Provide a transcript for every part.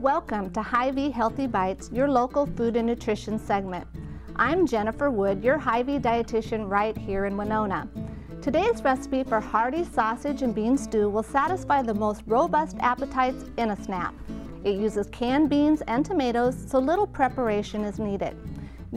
Welcome to Hy-Vee Healthy Bites, your local food and nutrition segment. I'm Jennifer Wood, your Hy-Vee dietitian right here in Winona. Today's recipe for hearty sausage and bean stew will satisfy the most robust appetites in a snap. It uses canned beans and tomatoes, so little preparation is needed.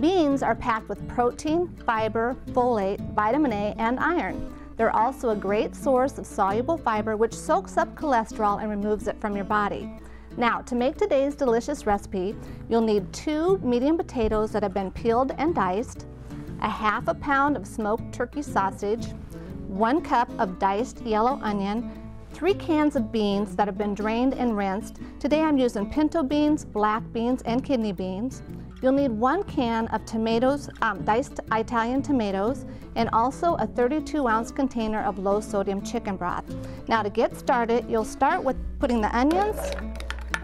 Beans are packed with protein, fiber, folate, vitamin A, and iron. They're also a great source of soluble fiber which soaks up cholesterol and removes it from your body. Now, to make today's delicious recipe, you'll need two medium potatoes that have been peeled and diced, a half a pound of smoked turkey sausage, one cup of diced yellow onion, three cans of beans that have been drained and rinsed. Today I'm using pinto beans, black beans, and kidney beans. You'll need one can of tomatoes, um, diced Italian tomatoes, and also a 32 ounce container of low sodium chicken broth. Now to get started, you'll start with putting the onions,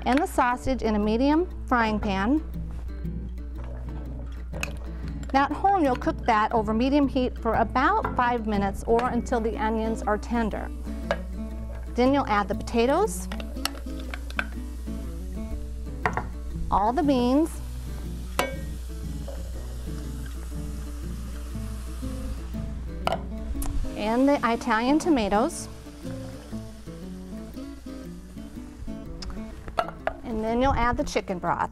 and the sausage in a medium frying pan. Now at home, you'll cook that over medium heat for about five minutes or until the onions are tender. Then you'll add the potatoes, all the beans, and the Italian tomatoes. And then you'll add the chicken broth.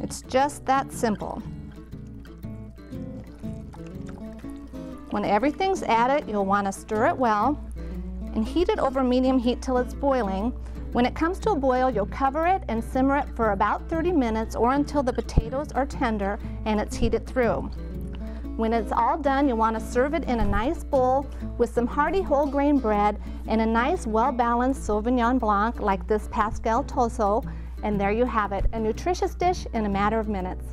It's just that simple. When everything's added, you'll want to stir it well and heat it over medium heat till it's boiling. When it comes to a boil, you'll cover it and simmer it for about 30 minutes or until the potatoes are tender and it's heated through. When it's all done, you'll want to serve it in a nice bowl with some hearty whole grain bread and a nice well-balanced Sauvignon Blanc like this Pascal Toso. And there you have it, a nutritious dish in a matter of minutes.